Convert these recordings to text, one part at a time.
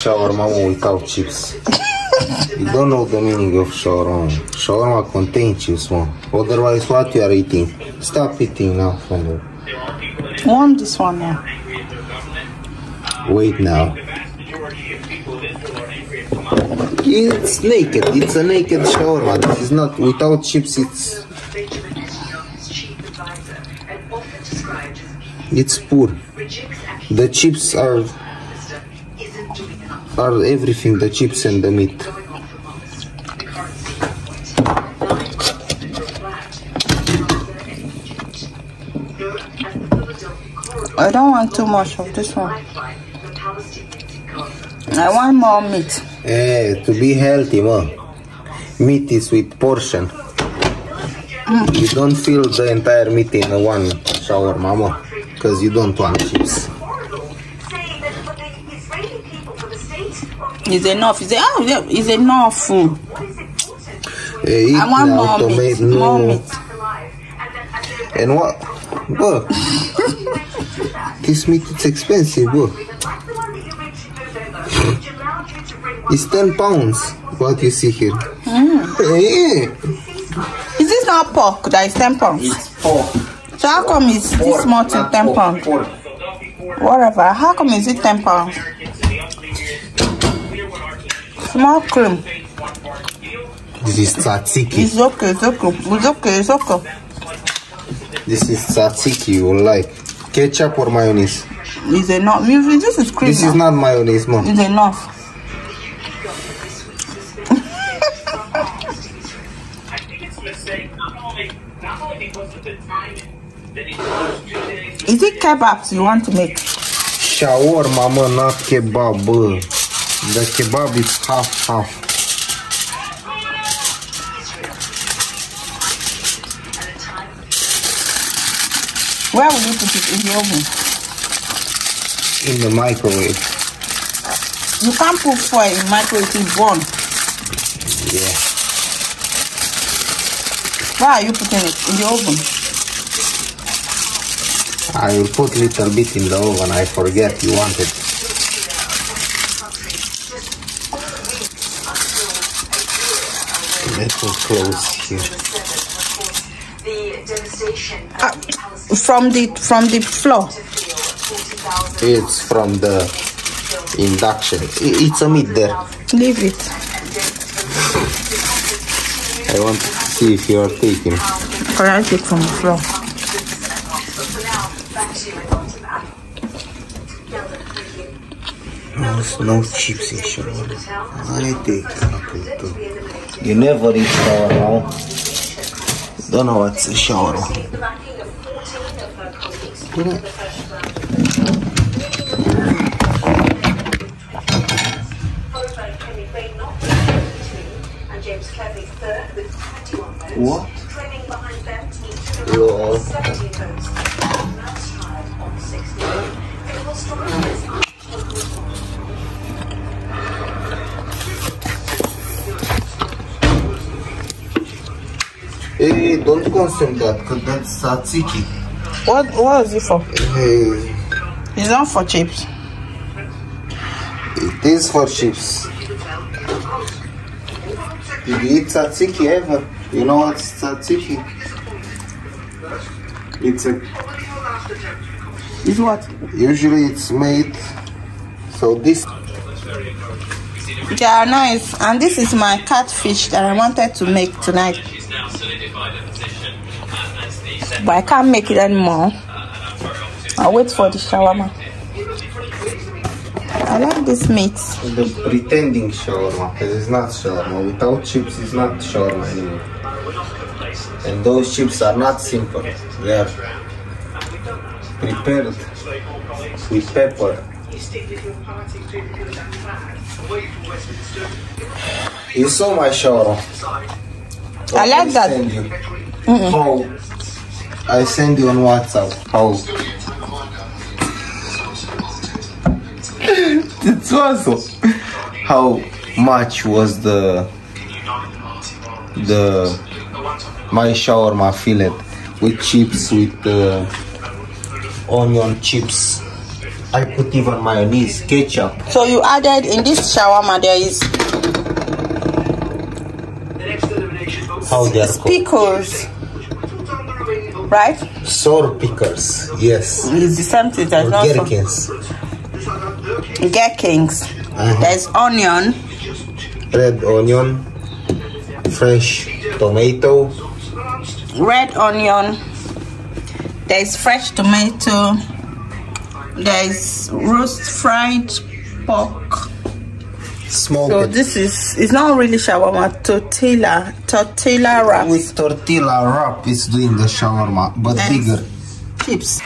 Shawarma without chips. you don't know the meaning of shawarma. Shawarma contains chips, man. Otherwise, what you are eating? Stop eating now, Fender. Want this one now? Wait now. It's naked. It's a naked shawarma. This is not without chips. It's it's poor. The chips are are everything. The chips and the meat. I don't want too much of this one. I want more meat. Eh, to be healthy, man. Meat is with portion. You don't fill the entire meat in one shower, mama, because you don't want chips. Is enough? Is it? Oh, yeah, is enough. Eat I want more meat. tomato- More no. meat. And what? Bro, this meat is expensive, bro. It's 10 pounds. What you see here? Eh, Is this not pork that is 10 pounds? It's pork. So how come is this much in 10 pounds? Whatever. How come is it 10 pounds? Small cream. This is tzatziki. It's okay, it's okay. It's okay, it's okay. This is tzatziki you will like. Ketchup or mayonnaise? Is enough. This is cream. This is not mayonnaise, mom. Is enough. Is it kebabs you want to make? Shawarma, mă, not kebab, bă. The kebab is half, half. Where will you put it? In the oven. In the microwave. You can't put foil in microwave to burn. Yeah. Why are you putting it in the oven? I will put little bit in the oven. I forget you wanted. Close here. Uh, from the from the floor. It's from the induction. It's a meat there. Leave it. I want to see if you are taking. Correct take from the floor. No, no chips in shawarma. I take apple too. You never eat shawarma. Don't know what's a shawarma. followed by Hey, don't consume that, cause that's tzatziki. What what is it for? Hey, It's not for chips. it is for chips. Did you eat tzatziki ever? You know what's tzatziki? It's a It's what? usually it's made. So this They are nice. And this is my catfish that I wanted to make tonight. But I can't make it anymore. I'll wait for the shawarma. I like this meat. the pretending shawarma, because it's not shawarma. Without chips, it's not shawarma anymore. And those chips are not simple. They are prepared with pepper. You saw my shawarma. I like that. Send you. How I send you on WhatsApp. How it's also how much was the the my shawarma fillet with chips with uh, onion chips I put even mayonnaise, ketchup. So you added in this shawarma there is How they are called? pickles, right? Sour pickles. Yes. It's the same thing. There's Or gherkins. gherkins. Uh-huh. There's onion. Red onion. Fresh tomato. red onion there's fresh tomato there's roast fried pork Smoked. so this is it's not really shawarma tortilla tortilla wrap. With tortilla wrap it's doing the shawarma, but Yes. bigger. chips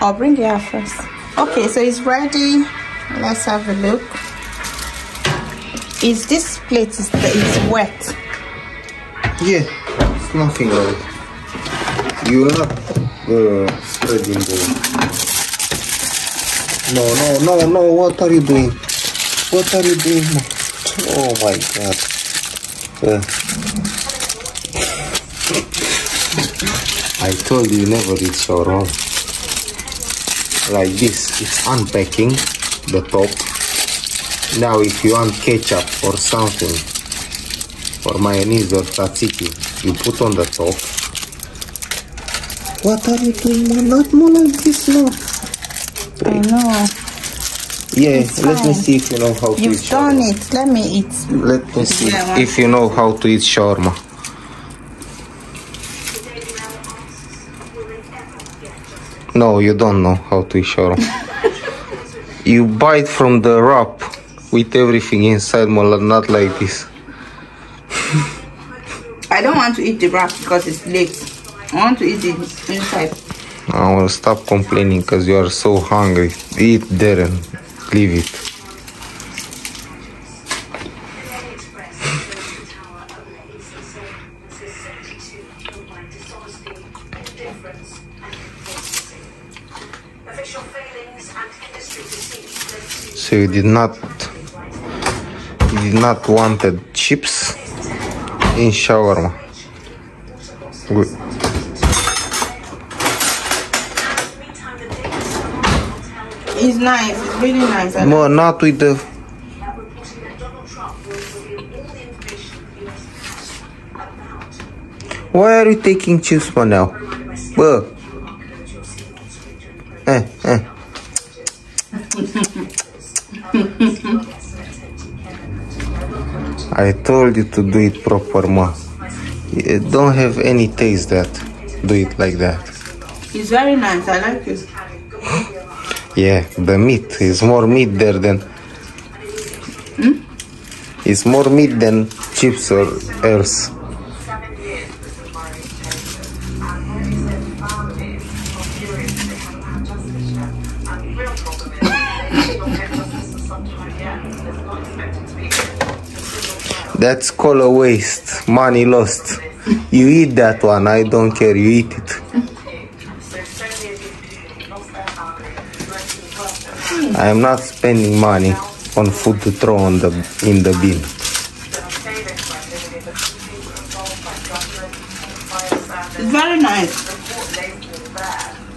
i'll bring it out first okay so it's ready let's have a look is this plate is is wet Yeah, it's nothing like You will not uh, spreading the. No, no, no, no. What are you doing? What are you doing? Oh my god. Uh. I told you never eat wrong. Like this, it's unpacking the top. Now, if you want ketchup or something, or mayonnaise or tzatziki you put on the top what are you doing not more like this no i know. Yeah It's let me see if you know how to you've eat done shawarma. it. Let me eat. Let me see Yeah, if you know how to eat shawarma. No you don't know how to eat shawarma. You bite from the wrap with everything inside not like this. I don't want to eat the wrap because it's late. I want to eat it inside. I will stop complaining because you are so hungry. Eat there and leave it. So you did not you did not wanted chips in shawarma. Good. It's nice. It's really nice. I No, not with the now reporting that Donald Trump will reveal all the information the US has about Why are you taking chips for now? Well, eh, eh. I told you to do it proper, ma. You don't have any taste that do it like that. It's very nice. I like it. Yeah, the meat is more meat there than. Hmm? It's more meat than chips or else. That's color waste. Money lost. You eat that one. I don't care. You eat it. I am not spending money on food to throw on the in the bin. It's very nice.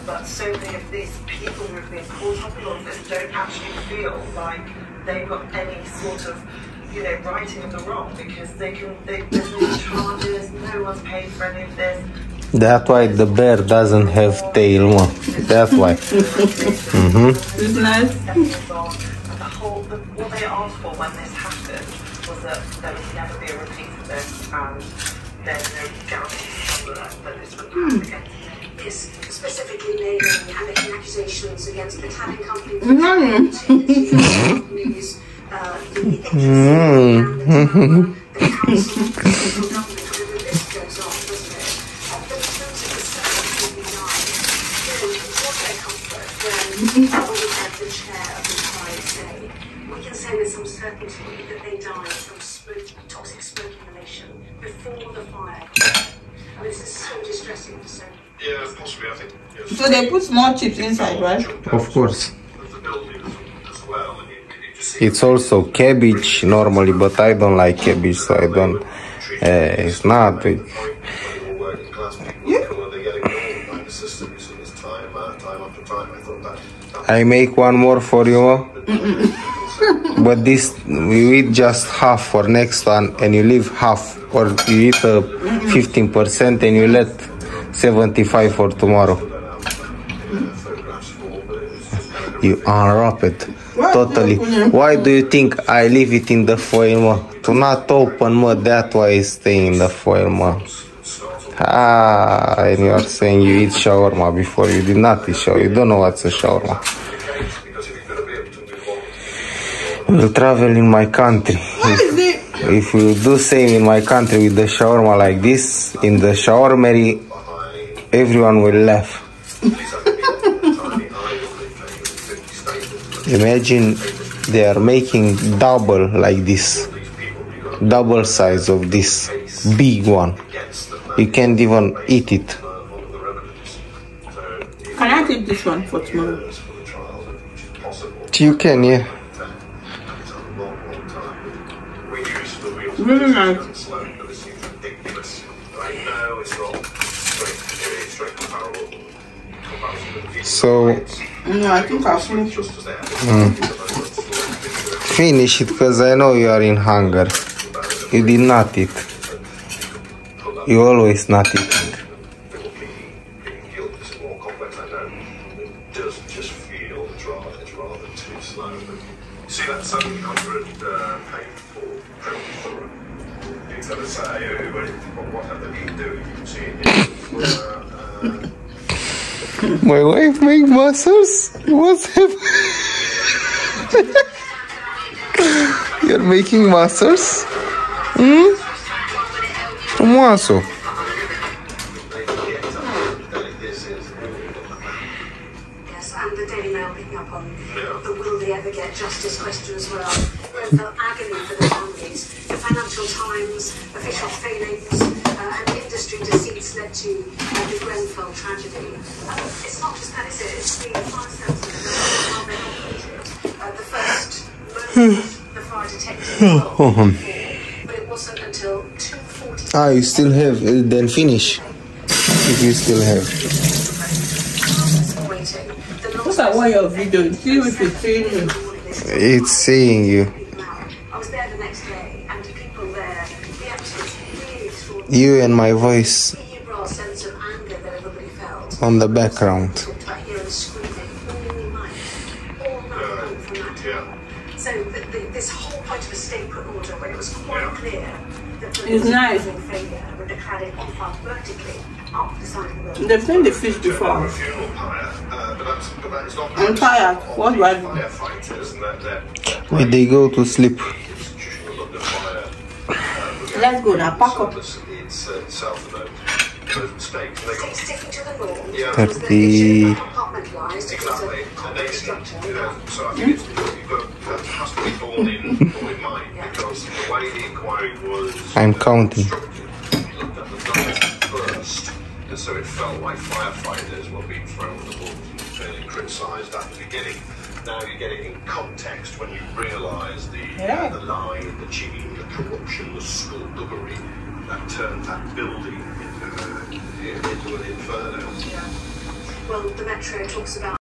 but so many of these people who have been caught up in all this don't actually feel like they've got any sort of, you know, righting of the wrong because they can, they, there's no charges, no one's paid for any of this. That's why the bear doesn't have tail. ma. That's why. It's nice. involved. And the whole, the, what they asked for when this happened was that there would never be a repeat of this and there's no guarantees that, that this would happen again. is specifically naming and making accusations against the Italian company Mm. news uh, in the the the council, the government, the list goes on, doesn't it? Uh, but in terms of the seven people who died, you know, was there comfort when we the chair of the trial say, we can say with some certainty that they died from smoke, toxic smoke inhalation before the fire. I mean, this is so distressing to say. Yeah, possibly. I think. Yes. So they put more chips inside, right? Of course. Of the building as well, and it, it just seems It's also cabbage normally, but I don't like cabbage, so I don't. Uh, it's not. incredible working class people who are they getting all kind of systems in this time uh, time I make one more for you. but this you eat just half for next one and you leave half or you eat uh, 15% and you let 75 for tomorrow. You unwrap it totally. Why do you think I leave it in the foil, mă? To not open, mă, that why it's staying in the foil, mă. Ah, and you are saying you eat shawarma before you did not eat shawarma. You don't know what's a shawarma. We'll travel in my country. What is it? If you do same in my country with the shawarma like this, in the shawarmery, everyone will laugh. Imagine they are making double like this, double size of this big one. You can't even eat it. Can I keep this one for tomorrow? You can, yeah. Really nice. slow, but this seems ridiculous. Right? No, it's not. Straight, it's straight comparable. Comparison the video. So No, I think I'll hmm. finish it. Just as they finish it because I know you are in hunger. You did not eat. You always not eating. You see that 700 paid for Triple Thorough? You tell us, what, what have they been doing? You can see it here. My wife make muscles? What's happening? You're making muscles? Hmm? Frumoasă. Yes, and the Daily Mail picking up on the will they ever get justice question as well. Grenfell agony for the families. The Financial Times, official failings, uh, and industry deceits led to uh, the Grenfell tragedy. Uh, it's not just that, is it? It's the fire services and how they operated. Uh, the first moment the fire but it wasn't until 2.40 Ah, you still have, uh, then finish. If you still have. What's that Look at what your video is. See if it's seeing you. It's saying you. I was there the next day, and people there, the evidence really extraordinary. You and my voice The raw sense of anger that everybody felt. on the background. The road. They've seen the fish before. funeral pyre, but that's, but that is not I'm tired. What do I do? firefighters and that, that When they go to sleep. institutional under fire. Let's go now. Pack up. It's, it's uh, south of those mistakes. And they got Sticking to the norm Yeah. was that Thirty- it should be compartmentalised. It was exactly, a and complex they, structure. you know, so I think it's, you've got that has to be borne in, borne in mind because the way the inquiry was I'm counting. structured, you looked at the numbers first, and so it felt like firefighters were being thrown at the ball and fairly criticised at the beginning. Now you get it in context when you realise the Yeah. the lying, the cheating, the corruption, the skullduggery that turned that building into, uh, into an inferno. Well, the Metro talks about